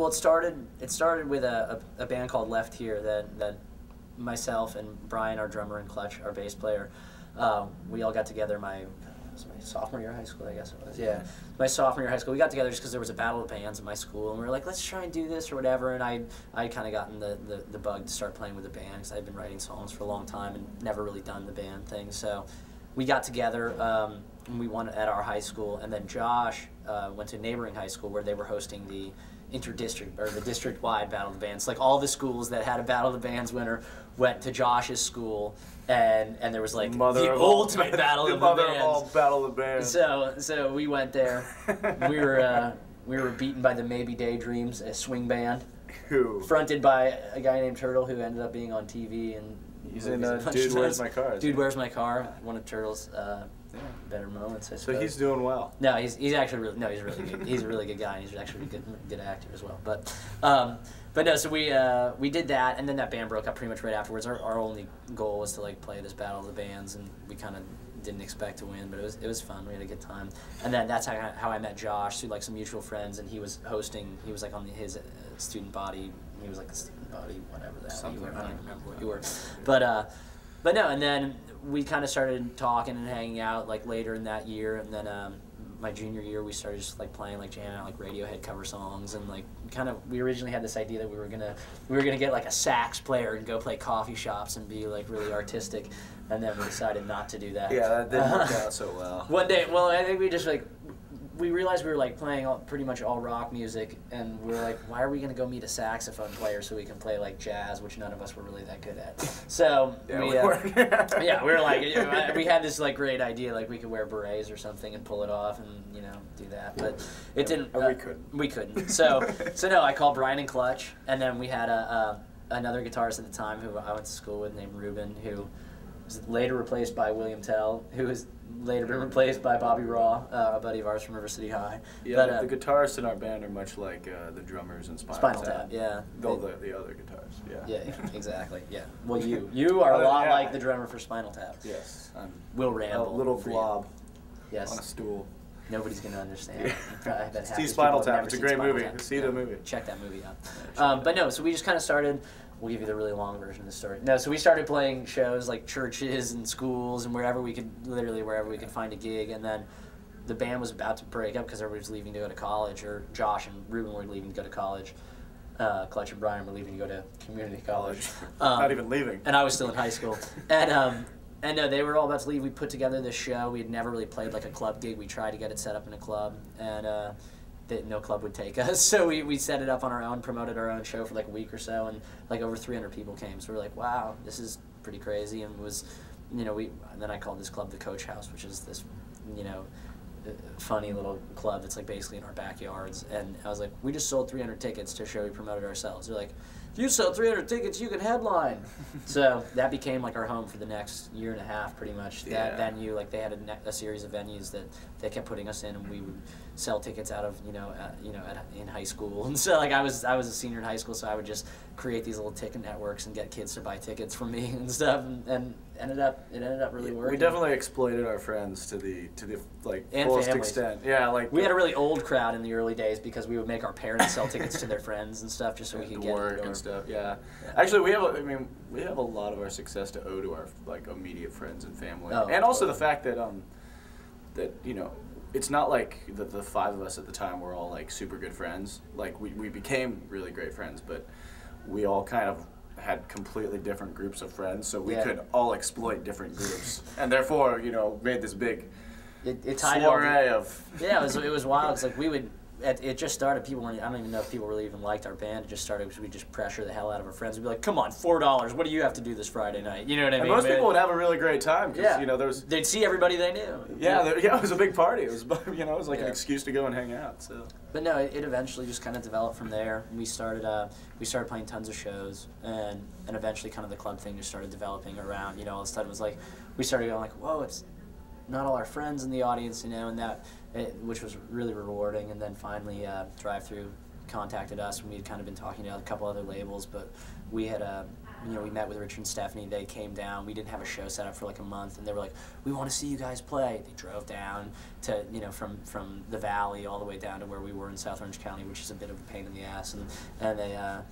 Well, it started. It started with a, a, a band called Left Here that that myself and Brian, our drummer, and Clutch, our bass player, uh, we all got together. My was my sophomore year of high school, I guess it was. Yeah, my sophomore year of high school. We got together just because there was a battle of bands in my school, and we were like, let's try and do this or whatever. And I I kind of gotten the, the the bug to start playing with the band because I'd been writing songs for a long time and never really done the band thing. So we got together. Um, and we won at our high school, and then Josh uh, went to a neighboring high school where they were hosting the interdistrict or the district-wide battle of the bands. Like all the schools that had a battle of the bands winner went to Josh's school, and and there was like Mother the of all- ultimate battle the of the mother bands. of all battle of bands. So so we went there. we were uh, we were beaten by the Maybe Daydreams, a swing band Who? fronted by a guy named Turtle who ended up being on TV and He's in, uh, Dude, Where's. My Car, Dude, he? where's my car? One of Turtle's uh, better moments. I So suppose. he's doing well. No, he's, he's actually really no, he's really good. He's a really good guy. and He's actually a good good actor as well. But um, but no, so we uh, we did that, and then that band broke up pretty much right afterwards. Our, our only goal was to like play this battle of the bands, and we kind of didn't expect to win, but it was it was fun. We had a good time, and then that's how I, how I met Josh through like some mutual friends, and he was hosting. He was like on the, his uh, student body. He was like the student body, whatever that you Something were. I don't remember what you were, but. Uh, but no, and then we kind of started talking and hanging out like later in that year, and then um, my junior year we started just like playing like jamming out like Radiohead cover songs and like kind of we originally had this idea that we were gonna we were gonna get like a sax player and go play coffee shops and be like really artistic, and then we decided not to do that. Yeah, that didn't work out so well. One day, well, I think we just like we realized we were like playing all, pretty much all rock music, and we were like, why are we gonna go meet a saxophone player so we can play like jazz, which none of us were really that good at. So Yeah, we, we uh, were. yeah, we were like, we had this like great idea, like we could wear berets or something and pull it off, and you know, do that. But it didn't. We uh, couldn't. We couldn't. So, so no, I called Brian and Clutch, and then we had a, a another guitarist at the time who I went to school with named Ruben, who was later replaced by William Tell, who was later been replaced by Bobby Raw, uh, a buddy of ours from River City High. Yeah, but, the- uh, the guitarists in our band are much like uh, the drummers in Spinal, Tap. Spinal Tap, yeah. Though the, the other guitars, yeah. Yeah, yeah, exactly. Yeah. Well, you you are a Uh, lot yeah. like the drummer for Spinal Tap. Yes. I'm Will Ramble. a little blob Yes. on a stool. Nobody's gonna understand. Half See Spinal Tap. It's a great Spinal movie. Tap. See the movie. Check that movie out. Um, but no, so we just kind of started. We'll give you the really long version of the story. No, so we started playing shows like churches and schools and wherever we could, literally wherever we could find a gig. And then the band was about to break up because everybody was leaving to go to college, or Josh and Ruben were leaving to go to college. Uh, Clutch and Brian were leaving to go to community college. Um, Not even leaving. and I was still in high school. And um, and no, they were all about to leave. We put together this show. We had never really played like a club gig. We tried to get it set up in a club, and uh, that no club would take us. So we, we set it up on our own, promoted our own show for like a week or so, and like over 300 people came. So we are like, wow, this is pretty crazy. And was, you know, we then I called this club the Coach House, which is this, you know. uh, Funny little club that's like basically in our backyards, and I was like, "We just sold 300 tickets to a show we promoted ourselves." They're like, you sell 300 tickets, you can headline. so that became like our home for the next year and a half, pretty much. That Yeah. venue, like they had a, a series of venues that they kept putting us in, and we would sell tickets out of you know you know at, in high school. And so like I was I was a senior in high school, so I would just create these little ticket networks and get kids to buy tickets from me and stuff, and, and ended up it ended up really working. We definitely exploited our friends to the to the like And fullest families. extent. Yeah, like We had a really old crowd in the early days because we would make our parents sell tickets to their friends and stuff just so we could get work and stuff. Yeah. Yeah. Actually, we have. A, I mean, we have a lot of our success to owe to our like immediate friends and family, Oh, and also the fact that um, that you know, it's not like the the five of us at the time were all like super good friends. Like we we became really great friends, but we all kind of had completely different groups of friends, so we Yeah. could all exploit different groups, and therefore, you know, made this big It, it tied soiree of. Yeah, it was it was wild. It's like we would. It, it just started. People weren't. I don't even know if people really even liked our band. It just started because we just pressure the hell out of our friends. We'd be like, "Come on, four dollars. What do you have to do this Friday night?" You know what I And mean? most man? people would have a really great time because Yeah. you know there was They'd see everybody they knew. Yeah, there, yeah, it was a big party. It was, you know, it was like an excuse to go and hang out. So But no, it, it eventually just kind of developed from there. We started uh, we started playing tons of shows, and and eventually kind of the club thing just started developing around. You know, all of a sudden it was like we started going like, whoa, it's not all our friends in the audience, you know, and that it, which was really rewarding. And then finally, uh, Drive-Thru contacted us, and we had kind of been talking to a couple other labels, but we had uh, you know, we met with Richard and Stephanie. They came down. We didn't have a show set up for like a month, and they were like, "We want to see you guys play." They drove down to you know from from the valley all the way down to where we were in South Orange County, which is a bit of a pain in the ass, and and they. Uh,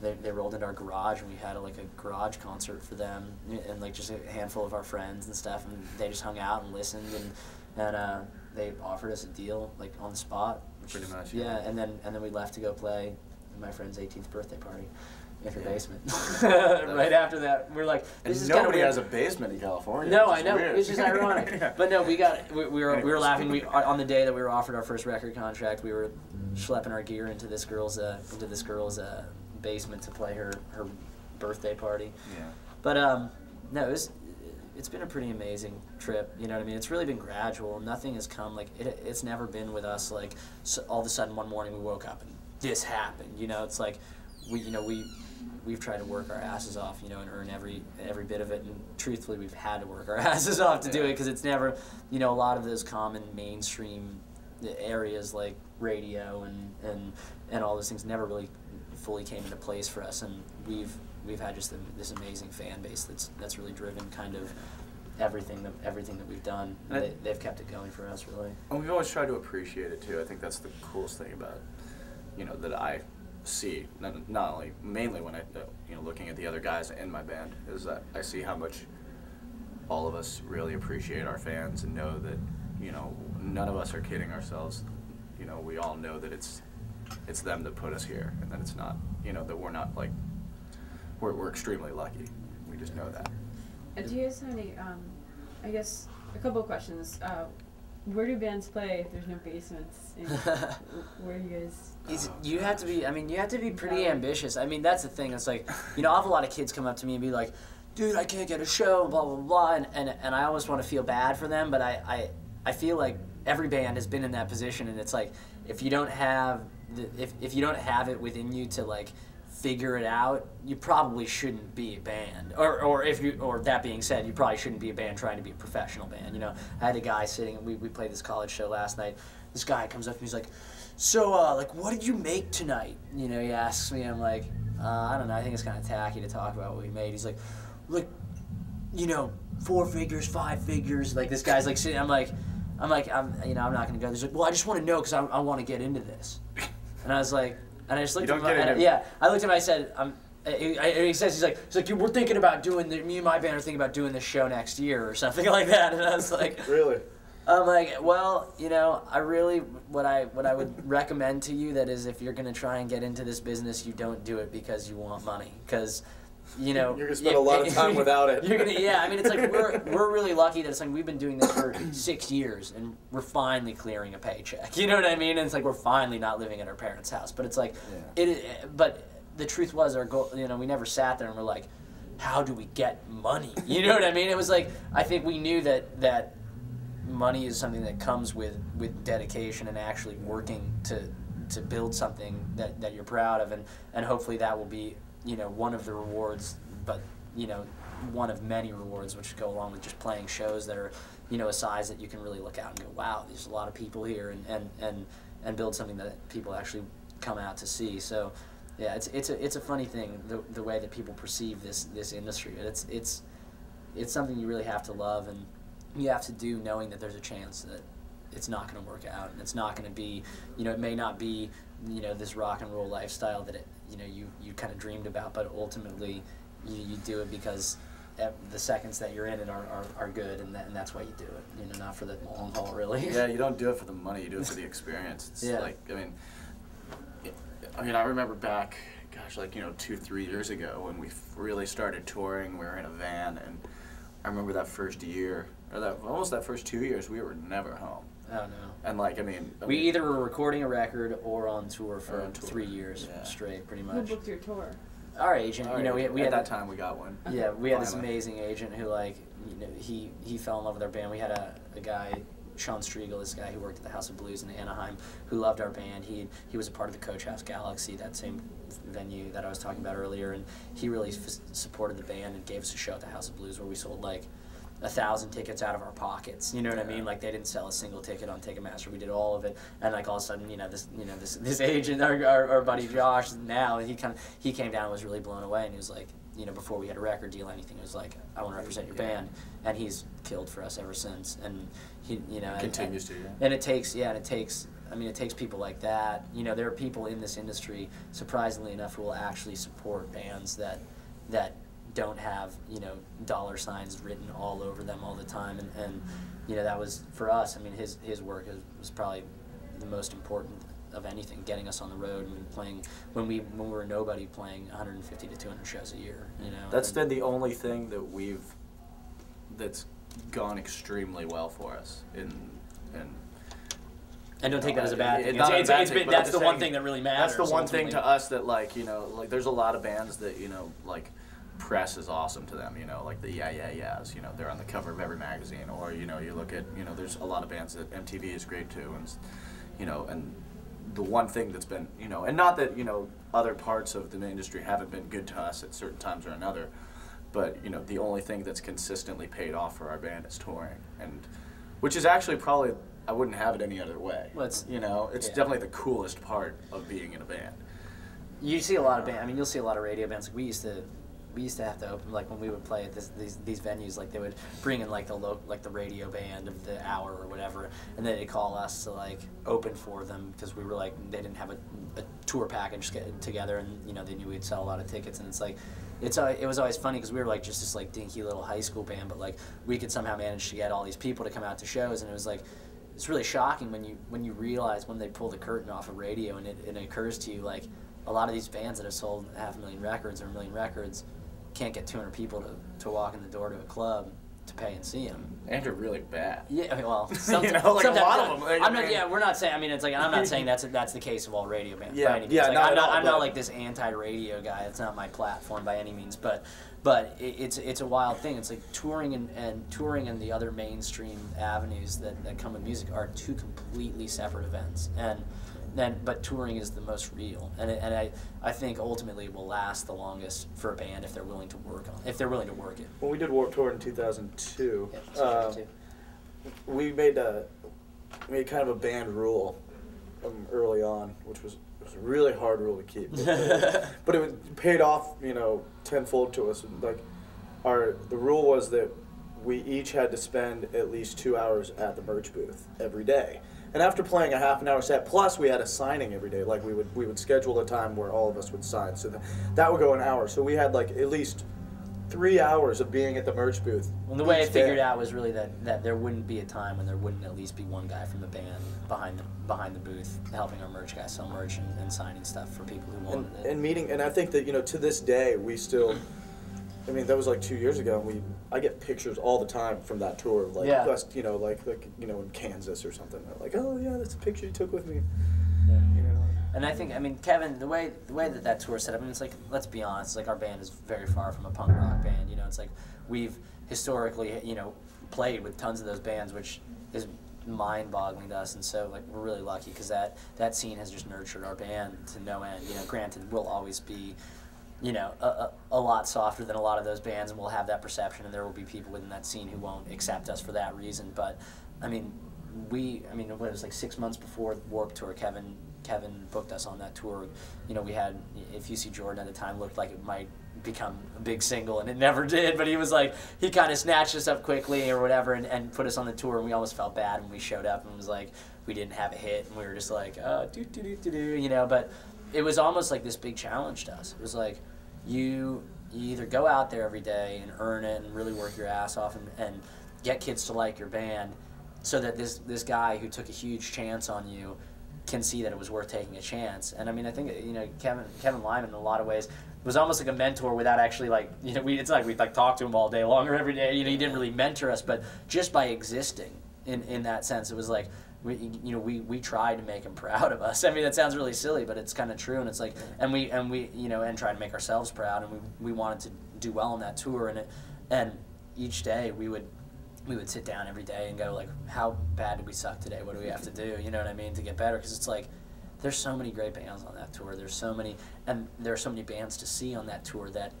they, they rolled into our garage and we had a, like a garage concert for them and like just a handful of our friends and stuff and they just hung out and listened and and uh, they offered us a deal like on the spot which Pretty much, yeah yeah. and then and then we left to go play my friend's 18th birthday party in her Yeah. basement right after that we're like this is nobody has a basement in California. No, I know. weird. It's just ironic. Yeah. But no, we got we, we were we were laughing. We on the day that we were offered our first record contract, we were schlepping our gear into this girl's uh, into this girl's uh, basement to play her her birthday party. Yeah. But um, no, it was, it's been a pretty amazing trip. You know what I mean? It's really been gradual. Nothing has come like it, it's never been with us like so all of a sudden one morning we woke up and this happened. You know, it's like we you know we we've tried to work our asses off, you know, and earn every every bit of it. And truthfully, we've had to work our asses off to do it because it's never, you know, a lot of those common mainstream areas like radio and and and all those things never really fully came into place for us. And we've we've had just this amazing fan base that's that's really driven kind of everything that everything that we've done. And They, they've kept it going for us, really. And we've always tried to appreciate it too. I think that's the coolest thing about, you know, that I see. Not, not only mainly when I, you know, looking at the other guys in my band, is that I see how much all of us really appreciate our fans and know that, you know, none of us are kidding ourselves. You know, we all know that it's, it's them that put us here, and that it's not, you know, that we're not like, we're we're extremely lucky. We just know that. Do you guys have any, um, I guess, a couple of questions. Uh, where do bands play if there's no basements? And where do you guys? It's, you have to be. I mean, you have to be pretty Yeah. ambitious. I mean, that's the thing. It's like you know, I have a lot of kids come up to me and be like, "Dude, I can't get a show." Blah blah blah. And and, and I almost want to feel bad for them, but I, I I feel like every band has been in that position, and it's like if you don't have the, if if you don't have it within you to like figure it out, you probably shouldn't be a band. Or, or if you, or that being said, you probably shouldn't be a band trying to be a professional band. You know, I had a guy sitting. We we played this college show last night. This guy comes up to me and he's like, "So, uh, like, what did you make tonight?" You know, he asks me. I'm like, uh, "I don't know. I think it's kind of tacky to talk about what we made." He's like, "Look, you know, four figures, five figures." Like this guy's like sitting. I'm like, I'm like, I'm you know, I'm not gonna go. He's like, "Well, I just want to know because I, I want to get into this." And I was like, and I just looked at him. I- yeah, I looked at him. I said, "I'm." He, he says he's like he's like we're thinking about doing the me and my band are thinking about doing this show next year or something like that and I was like Really? I'm like well you know I really what I what I would recommend to you that is if you're gonna try and get into this business you don't do it because you want money because you know You're gonna spend a lot of time without it. You're gonna yeah I mean it's like we're we're really lucky that it's like we've been doing this for six years and we're finally clearing a paycheck. You know what I mean? And it's like we're finally not living at our parents' house. But it's like Yeah. it but the truth was our goal you know we never sat there and we're like how do we get money? You know what i mean? It was like i think we knew that that money is something that comes with with dedication and actually working to to build something that, that you're proud of. And and hopefully that will be you know one of the rewards but you know one of many rewards which go along with just playing shows that are you know a size that you can really look out and go wow there's a lot of people here and and and, and build something that people actually come out to see. So yeah it's it's a it's a funny thing the, the way that people perceive this this industry it's it's it's something you really have to love and you have to do knowing that there's a chance that it's not going to work out and it's not going to be you know it may not be you know this rock and roll lifestyle that it you know you you kind of dreamed about but ultimately you, you do it because eh, the seconds that you're in it are, are, are good and, that, and that's why you do it you know not for the long haul really Yeah, you don't do it for the money. You do it for the experience. It's Yeah. like I mean, it- I mean, I remember back, gosh, like you know, two, three years ago when we really started touring. We were in a van, and I remember that first year, or that almost that first two years, we were never home. Oh, I don't know And like, I mean, I we mean, either were recording a record or on tour for on tour, three years yeah. straight pretty much. Who booked your tour? our agent our you know we, agent- we at had that time we got one. Yeah, we had this amazing agent who like you know he he fell in love with our band. We had a, a guy Sean Striegel, this guy who worked at the House of Blues in Anaheim, who loved our band. He he was a part of the Coach House Galaxy, that same venue that I was talking about earlier, and he really f- supported the band and gave us a show at the House of Blues where we sold like a thousand tickets out of our pockets. You know what I mean? Like they didn't sell a single ticket on Ticketmaster. We did all of it, and like all of a sudden, you know, this you know this this agent, our, our, our buddy Josh, now he kind of he came down and was really blown away, and he was like, you know, before we had a record deal, or anything, it was like, I want to represent your Yeah. band, and he's killed for us ever since. And he, you know, and- Continues and, to, yeah. And it takes, yeah, and it takes. I mean, it takes people like that. You know, there are people in this industry, surprisingly enough, who will actually support bands that that don't have you know dollar signs written all over them all the time. And, and you know, that was for us. I mean, his his work is, was probably the most important of anything, getting us on the road and playing when we when we were nobody, playing 150 to 200 shows a year. You know, That's and- been the only thing that we've that's gone extremely well for us in in And don't take that as a Uh, bad thing. it's It's- bad it's thing, been- that's the just one thing that really matters. That's the one thing to us that like you know like there's a lot of bands that you know like press is awesome to them you know like the yeah yeah yeahs you know they're on the cover of every magazine or you know you look at you know there's a lot of bands that MTV is great too and you know and the one thing that's been you know and not that you know other parts of the industry haven't been good to us at certain times or another but you know the only thing that's consistently paid off for our band is touring and which is actually probably I wouldn't have it any other way Well, it's- you know it's yeah. definitely the coolest part of being in a band You see a lot of band. I mean, you'll see a lot of radio bands. Like we used to, we used to have to open like when we would play at this, these these venues. Like they would bring in like the lo- like the radio band of the hour or whatever, and then they'd call us to like open for them because we were like they didn't have a, a tour package together, and you know they knew we'd sell a lot of tickets, and it's like. It's al- it was always funny because we were like just this like dinky little high school band, but like we could somehow manage to get all these people to come out to shows, and it was like it's really shocking when you when you realize when they pull the curtain off of radio and it, it occurs to you like a lot of these bands that have sold half a million records or a million records can't get 200 people to, to walk in the door to a club to pay and see them. and are really bad Yeah, I mean, well, You know, like a sometimes- lot of 'em, like, I'm not. Yeah, we're not saying. I mean, it's like I'm not saying that's that's the case of all radio bands. Yeah, by any means. yeah, like, not I'm not. all, I'm not like this anti-radio guy. It's not my platform by any means. But but it, it's it's a wild thing. It's like touring and, and touring and the other mainstream avenues that, that come with music are two completely separate events. And then but touring is the most real. And and I I think ultimately it will last the longest for a band if they're willing to work on if they're willing to work it. When we did Warped Tour in 2002, Yeah, so uh, we made a made kind of a band rule um, early on, which was it was a really hard rule to keep, but, but it paid off, you know, tenfold to us. Like our the rule was that we each had to spend at least two hours at the merch booth every day. And after playing a half an hour set, plus we had a signing every day. Like we would we would schedule a time where all of us would sign, so that, that would go an hour. So we had like at least three hours of being at the merch booth. Well, the way I each day. figured out was really that, that there wouldn't be a time when there wouldn't at least be one guy from the band behind the behind the booth helping our merch guys sell merch and, and signing stuff for people who and, wanted it. and meeting and I think that you know to this day we still I mean that was like two years ago and we I get pictures all the time from that tour like Yeah. us you know like like you know in Kansas or something They're like oh yeah that's a picture you took with me Yeah. you know And I think I mean Kevin, the way the way that that tour set up, I mean it's like let's be honest, like our band is very far from a punk rock band. You know, it's like we've historically you know played with tons of those bands, which is mind-boggling to us. And so like we're really lucky because that that scene has just nurtured our band to no end. You know, granted we'll always be. You know, a, a, a lot softer than a lot of those bands, and we'll have that perception, and there will be people within that scene who won't accept us for that reason. But, I mean, we I mean it was like six months before Warped Tour Kevin Kevin booked us on that tour you know we had if you C Jordan at the time looked like it might become a big single and it never did but he was like he kind of snatched us up quickly or whatever and, and put us on the tour and we almost felt bad when we showed up and was like we didn't have a hit and we were just like uh do do do do do you know but it was almost like this big challenge to us it was like you you either go out there every day and earn it and really work your ass off and, and get kids to like your band so that this this guy who took a huge chance on you can see that it was worth taking a chance. And I mean, I think you know Kevin Kevin Lyman in a lot of ways was almost like a mentor without actually like you know we it's like we like talked to him all day long or every day. You know, he didn't really mentor us, but just by existing in in that sense, it was like. We, you know, we, we tried to make him proud of us. I mean, that sounds really silly, but it's kind of true. And it's like, and we and we you know, and try to make ourselves proud. And we, we wanted to do well on that tour. And it, and each day we would we would sit down every day and go like, how bad did we suck today? What do we have to do? You know what I mean to get better? Because it's like, there's so many great bands on that tour. There's so many, and there are so many bands to see on that tour that,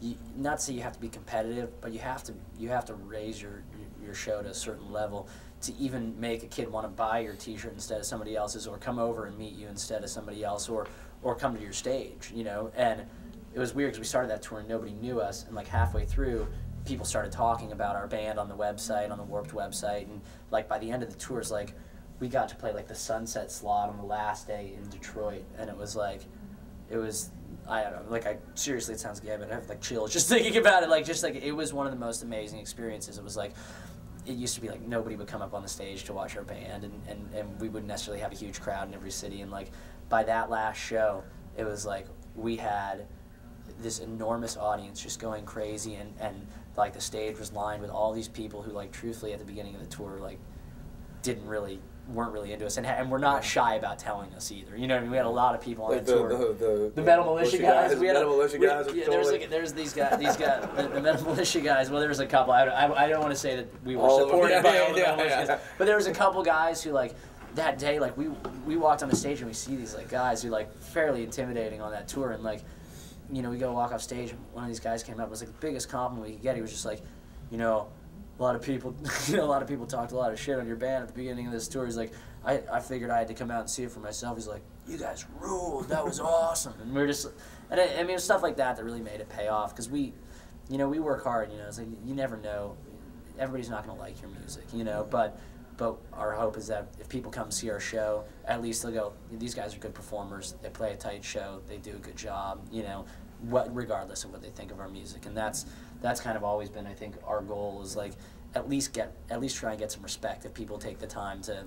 you, not say you have to be competitive, but you have to you have to raise your your show to a certain level to even make a kid want to buy your T-shirt instead of somebody else's, or come over and meet you instead of somebody else, or or come to your stage. You know, and it was weird because we started that tour and nobody knew us, and like halfway through, people started talking about our band on the website, on the Warped website, and like by the end of the tour, it's like we got to play like the sunset slot on the last day in Detroit, and it was like, it was. I don't know, like I seriously, it sounds gay, but I have like chills just thinking about it. Like, just like it was one of the most amazing experiences. It was like, it used to be like nobody would come up on the stage to watch our band, and, and, and we wouldn't necessarily have a huge crowd in every city. And like by that last show, it was like we had this enormous audience just going crazy, and, and like the stage was lined with all these people who like truthfully at the beginning of the tour like didn't really weren't really into us, and, and we're not shy about telling us either. You know what I mean? We had a lot of people on Like the the, tour. the, the, The metal militia guys. We had metal a, militia we- guys. yeah, there's like there's these guys. These guys. The, the metal militia guys. Well, there was a couple. I, I, I don't want to say that we were All supported Yeah, by yeah, all the yeah, metal militia guys, but there was a couple guys who like that day like we we walked on the stage and we see these like guys who like fairly intimidating on that tour and like you know we go walk off stage and one of these guys came up it was like the biggest compliment we could get. He was just like, you know. A lot of people, you know, a lot of people talked a lot of shit on your band at the beginning of this tour. He's like, I, I figured I had to come out and see it for myself. He's like, you guys ruled. That was awesome. And we are just, and I, I mean, stuff like that that really made it pay off because we, you know, we work hard. You know, it's like you never know. Everybody's not gonna like your music, you know, but. But our hope is that if people come see our show, at least they'll go. These guys are good performers. They play a tight show. They do a good job. You know, what regardless of what they think of our music, and that's that's kind of always been, I think, our goal is like at least get at least try and get some respect if people take the time to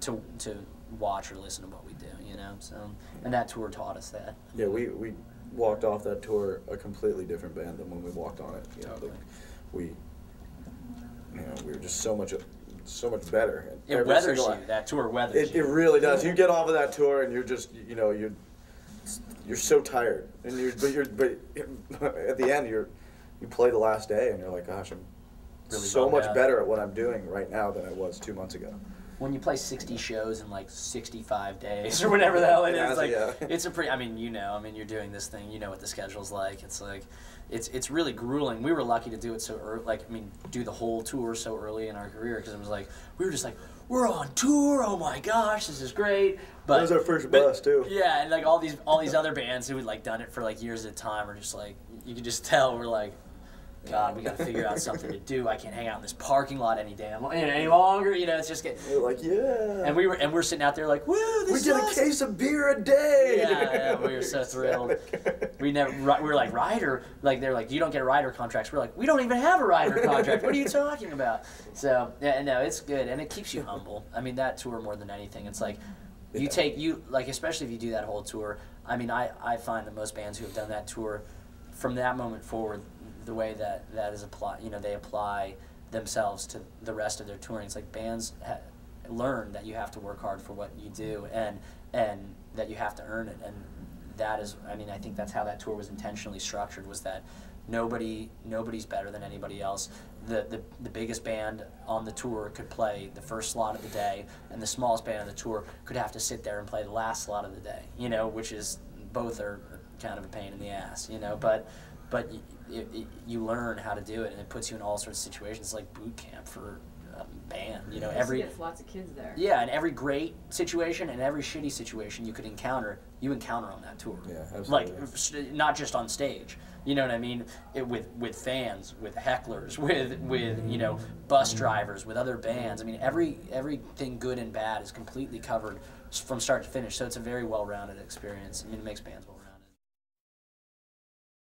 to to watch or listen to what we do, you know. So and that tour taught us that. Yeah, we, we walked off that tour a completely different band than when we walked on it. You know, like, we, you know, we were just so much, so much better. And It weathers single- you. That tour weathers It, you. it really does. You get off of that tour and you're just, you know, you're, you're so tired, and you're, but you're, but at the end you're, you play the last day and you're like, gosh, I'm Really so much out. better at what I'm doing right now than I was two months ago. When you play 60 shows in like 65 days or whatever the hell it is like yeah. it's a pretty i mean you know i mean you're doing this thing you know what the schedule's like it's like it's it's really grueling we were lucky to do it so early like i mean do the whole tour so early in our career because it was like we were just like we're on tour oh my gosh this is great but That was our first but- bus, too. yeah and like all these all these other bands who had like done it for like years at a time are just like you could just tell we're like God, we got to figure out something to do. I can't hang out in this parking lot any damn you any longer. You know, it's just get. You're like, yeah. And we were and we're sitting out there like, woo, we did is a case of beer a day. Yeah, yeah, we were so thrilled. We never. We were like rider. Like they're like, you don't get rider contracts. We're like, we don't even have a rider contract. What are you talking about? So yeah, no, it's good and it keeps you humble. I mean, that tour more than anything, it's like. You Yeah. take you like especially if you do that whole tour. I mean, I, I find that most bands who have done that tour, from that moment forward, the way that that is apply, you know, they apply themselves to the rest of their touring. It's like bands ha- learn that you have to work hard for what you do, and and that you have to earn it. And that is, I mean, I think that's how that tour was intentionally structured. Was that nobody nobody's better than anybody else. The, the the biggest band on the tour could play the first slot of the day, and the smallest band on the tour could have to sit there and play the last slot of the day. You know, which is both are kind of a pain in the ass. You know, but but you, you, you learn how to do it, and it puts you in all sorts of situations. Like boot camp for a band. You know, Also every gets lots of kids there. yeah, and every great situation and every shitty situation you could encounter, you encounter on that tour. Yeah, Like, absolutely. s- not just on stage. You know what I mean? It, with with fans, with hecklers, with with you know bus mm-hmm. drivers, with other bands. I mean, every everything good and bad is completely covered from start to finish. So it's a very well-rounded experience. I mean, it makes bands well.